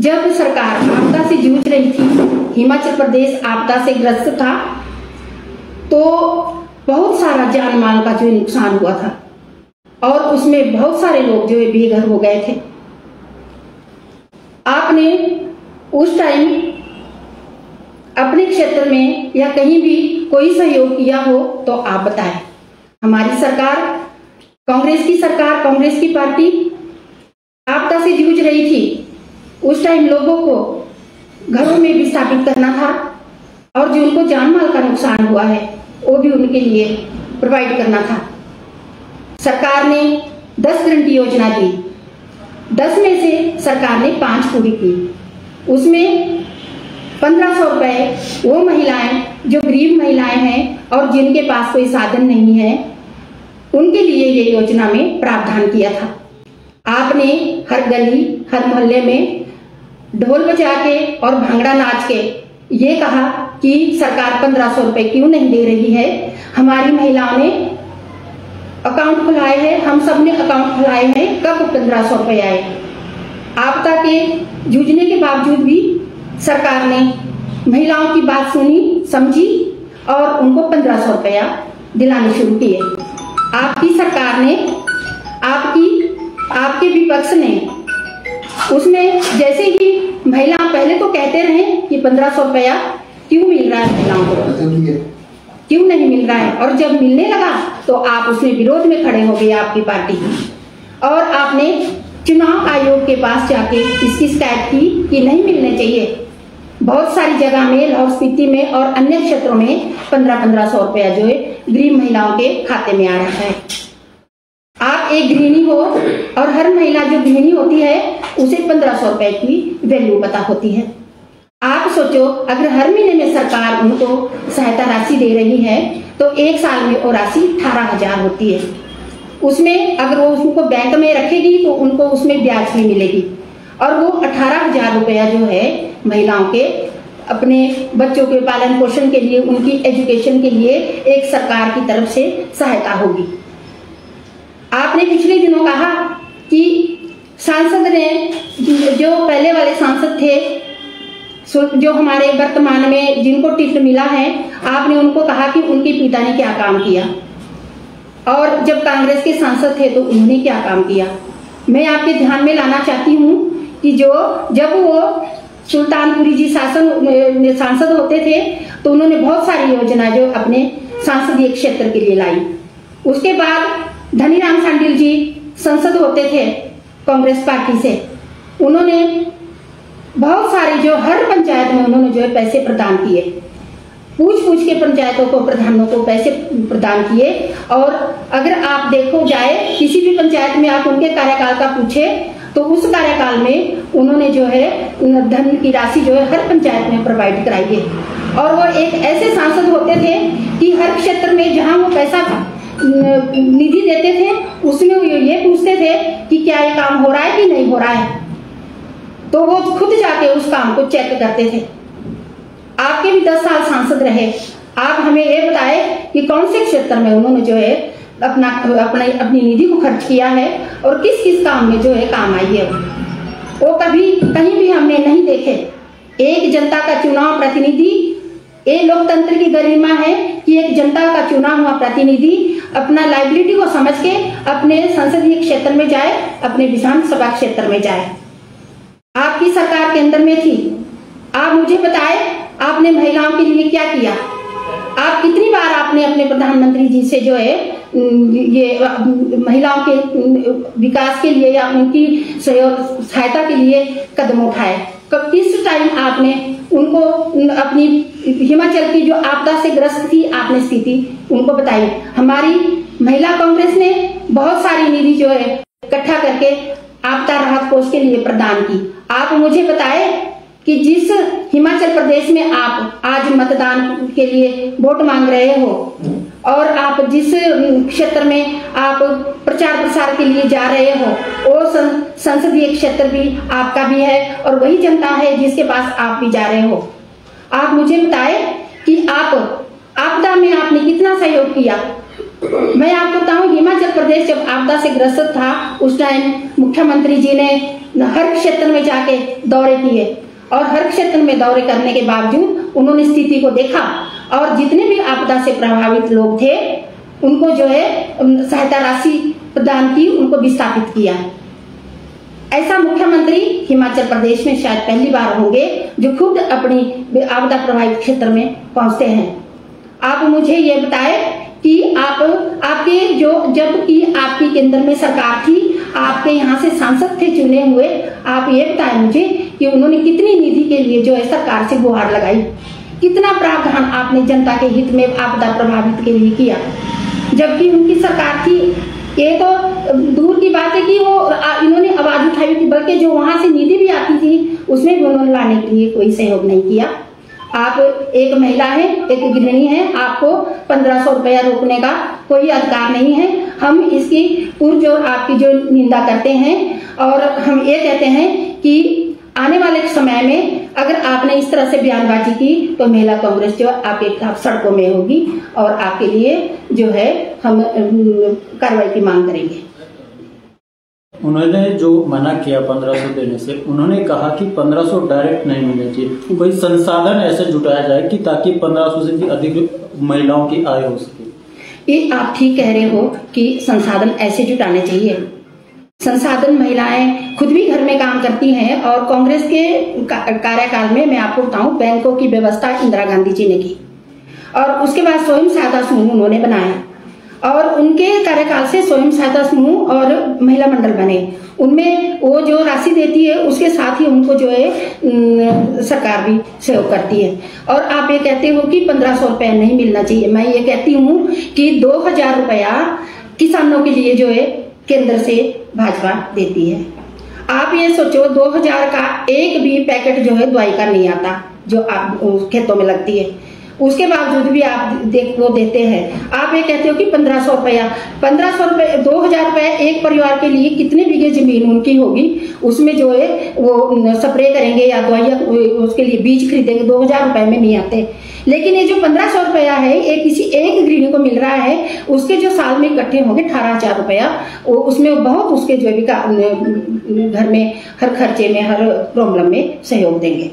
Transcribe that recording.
जब सरकार आपदा से जूझ रही थी, हिमाचल प्रदेश आपदा से ग्रस्त था तो बहुत सारा जान माल का जो नुकसान हुआ था। और उसमें बहुत सारे लोग जो है बेघर हो गए थे। आपने उस टाइम अपने क्षेत्र में या कहीं भी कोई सहयोग किया हो तो आप बताएँ। हमारी सरकार, कांग्रेस की सरकार, कांग्रेस की पार्टी आपदा से जूझ रही थी उस टाइम लोगों को घरों में विस्थापित करना था और जो उनको जान माल का नुकसान हुआ है, वो भी उनके लिए प्रोवाइड करना था। सरकार ने दस गारंटी योजना दी। दस में से सरकार ने पाँच पूरी की। उसमें पंद्रह सौ रुपए वो महिलाएँ, जो गरीब महिलाएँ हैं और जिनके पास कोई साधन नहीं है, उनके लिए ये योजना में प्रावधान किया था। आपने हर गली, हर मोहल्ले में ढोल बजा के और भांगड़ा नाच के ये कहा कि सरकार पंद्रह सौ रुपए क्यों नहीं दे रही है? हमारी महिलाओं ने अकाउंट खुलाए हैं, हम सबने अकाउंट खुलाए हैं, कब पंद्रह सौ रुपए आए? आपदा के जूझने के बावजूद भी सरकार ने महिलाओं की बात सुनी, समझी और उनको पंद्रह सौ रुपया दिलाने शुरू किए। आपकी सरकार ने, आपकी, आपके विपक्ष ने उसमें जैसे ही महिला पहले तो कहते रहे कि पंद्रह सौ रुपया क्यों मिल रहा है महिलाओं को? क्यों नहीं मिल रहा है? और जब मिलने लगा तो आप उसमें विरोध में खड़े हो गए आपकी पार्टी। और आपने चुनाव आयोग के पास जाके इसकी शिकायत की कि नहीं मिलने चाहिए। बहुत सारी जगह में लाहौल स्पीति में और अन्य क्षेत्रों में पंद्रह पंद्रह सौ रुपया जो है गरीब महिलाओं के खाते में आ रहा है। आप एक गृहिणी हो और हर महिला जो गृहिणी होती है उसे पंद्रह सौ रुपए की वैल्यू पता होती है। आप सोचो, अगर हर महीने में सरकार उनको सहायता राशि दे रही है तो एक साल में वो राशि अठारह हज़ार होती है। उसमें अगर वो उनको बैंक में रखेगी तो उनको उसमें ब्याज भी मिलेगी। और वो अठारह हज़ार रुपया जो है, महिलाओं के, अपने बच्चों के पालन पोषण के लिए, उनकी एजुकेशन के लिए एक सरकार की तरफ़ से सहायता होगी। आपने पिछले दिनों कहा कि सांसद ने जो पहले वाले सांसद थे जो हमारे वर्तमान में जिनको टिकट मिला है, आपने उनको कहा कि उनके पिता ने क्या काम किया? और जब कांग्रेस के सांसद थे तो उन्होंने क्या काम किया? मैं आपके ध्यान में लाना चाहती हूँ कि जो, जब वो सुल्तानपुरी जी शासन सांसद होते थे तो उन्होंने बहुत सारी योजना जो अपने सांसदीय क्षेत्र के लिए लाई। उसके बाद धनीराम सांडिल जी संसद होते थे कांग्रेस पार्टी से। उन्होंने बहुत सारे जो, हर पंचायत में उन्होंने जो है पैसे प्रदान किए। पूछ पूछ के पंचायतों को, प्रधानों को पैसे प्रदान किए। और अगर आप देखो जाए, किसी भी पंचायत में आप उनके कार्यकाल का पूछे तो उस कार्यकाल में उन्होंने जो है धन की राशि जो है हर पंचायत में प्रोवाइड कराई है और वो एक ऐसे सांसद होते थे कि हर क्षेत्र में जहाँ वो पैसा निधि देते थे, उसमें ये पूछते थे कि क्या ये काम हो रहा है कि नहीं हो रहा है? तो वो खुद जाके उस काम को चेक करते थे। आपके भी दस साल सांसद रहे। आप हमें ये बताए कि कौन से क्षेत्र में उन्होंने जो है अपना अपना, अपनी निधि को खर्च किया है और किस किस काम में जो है काम आई है? वो कभी कहीं भी हमने नहीं देखे। एक जनता का चुनाव ये लोकतंत्र की गरिमा है कि एक जनता का चुना हुआ प्रतिनिधि अपना लाइबिलिटी को समझ के अपने संसदीय क्षेत्र में जाए, अपने विधानसभा क्षेत्र में जाए। आपकी सरकार केंद्र में थी। आप मुझे बताए, आपने महिलाओं के लिए क्या किया? आप कितनी बार आपने अपने प्रधानमंत्री जी से जो है ये महिलाओं के विकास के लिए या उनकी सहयोग, सहायता के लिए कदम उठाए? कब, किस टाइम आपने उनको अपनी हिमाचल की जो आपदा से ग्रस्त थी, आपने स्थिति उनको बताई। हमारी महिला कांग्रेस ने बहुत सारी निधि जो है, इकट्ठा करके आपदा राहत कोष के लिए प्रदान की। आप मुझे बताए कि जिस हिमाचल प्रदेश में आप आज मतदान के लिए वोट मांग रहे हो, और आप जिस क्षेत्र में आप प्रचार प्रसार के लिए जा रहे हो, वो संसदीय क्षेत्र भी आपका भी है, और वही जनता है जिसके पास आप भी जा रहे हो। आप मुझे बताए कि आप, आपदा में आपने कितना सहयोग किया? मैं आपको बताऊँ, हिमाचल प्रदेश जब आपदा से ग्रस्त था, उस टाइम मुख्यमंत्री जी ने हर क्षेत्र में जाके दौरे किए और हर क्षेत्र में दौरे करने के बावजूद उन्होंने स्थिति को देखा और जितने भी आपदा से प्रभावित लोग थे, उनको जो है सहायता राशि प्रदान की, उनको विस्थापित किया। ऐसा मुख्यमंत्री हिमाचल प्रदेश में शायद पहली बार होंगे जो खुद अपनी आपदा प्रभावित क्षेत्र में पहुँचते हैं। आप मुझे ये बताए कि आप, आपके जो, जब आपकी केंद्र में सरकार थी, आपके यहाँ से सांसद थे चुने हुए, आप ये बताए मुझे कि उन्होंने कितनी निधि के लिए जो है सरकार से गुहार लगाई? कितना प्रावधान आपने जनता के हित में आपदा प्रभावित के लिए किया? जबकि उनकी सरकार थी, ये तो दूर की बात है कि वो इन्होंने उठाई थी, बल्कि जो वहाँ से निधि भी आती थी, उसमें भी उन्होंने लाने के लिए कोई सहयोग नहीं किया। आप एक महिला है, एक गृहिणी है, आपको पंद्रह सौ रुपया रोकने का कोई अधिकार नहीं है। हम इसकी पूर्व जो आपकी जो निंदा करते हैं, और हम ये कहते हैं कि आने वाले समय में अगर आपने इस तरह से बयानबाजी की तो महिला कांग्रेस जो आपके खिलाफ सड़कों में होगी, और आपके लिए जो है हम कार्रवाई की मांग करेंगे। उन्होंने जो मना किया 1500 देने से, उन्होंने कहा कि 1500 डायरेक्ट नहीं मिलना चाहिए। कोई संसाधन ऐसे जुटाया जाए कि ताकि 1500 से भी अधिक महिलाओं की आय हो सके। ये आप ठीक कह रहे हो कि संसाधन ऐसे जुटाने चाहिए। संसाधन महिलाएँ खुद भी घर में काम करती हैं और कांग्रेस के, कार्यकाल में मैं आपको बताऊँ, बैंकों की व्यवस्था इंदिरा गांधी जी ने की। और उसके बाद स्वयं सहायता समूह उन्होंने बनाया। और उनके कार्यकाल से स्वयं सहायता समूह और महिला मंडल बने। उनमें वो जो राशि देती है, उसके साथ ही उनको जो है सरकार भी सहयोग करती है। और आप ये कहते हो कि पंद्रह सौ रुपया नहीं मिलना चाहिए। मैं ये कहती हूँ कि दो हज़ार रुपया किसानों के लिए जो है, केंद्र से भाजपा देती है। आप ये सोचो 2000 का एक भी पैकेट जो है दवाई का नहीं आता, जो आप खेतों में लगती है। उसके बावजूद भी आप देख, वो देते हैं। आप ये कहते हो कि पंद्रह सौ रुपया। पंद्रह सौ रुपये, दो हज़ार रुपया एक परिवार के लिए कितने बीघे ज़मीन उनकी होगी? उसमें जो है, वो स्प्रे करेंगे या दवाइया उसके लिए बीज खरीदेंगे, दो हज़ार रुपये में नहीं आते। लेकिन ये जो पंद्रह सौ रुपया है, ये किसी एक गृहिणी को मिल रहा है, उसके जो साल में इकट्ठे होंगे अठारह हज़ार रुपया उसमें बहुत उसके जो भी घर में, हर खर्चे में, हर प्रॉब्लम में सहयोग देंगे।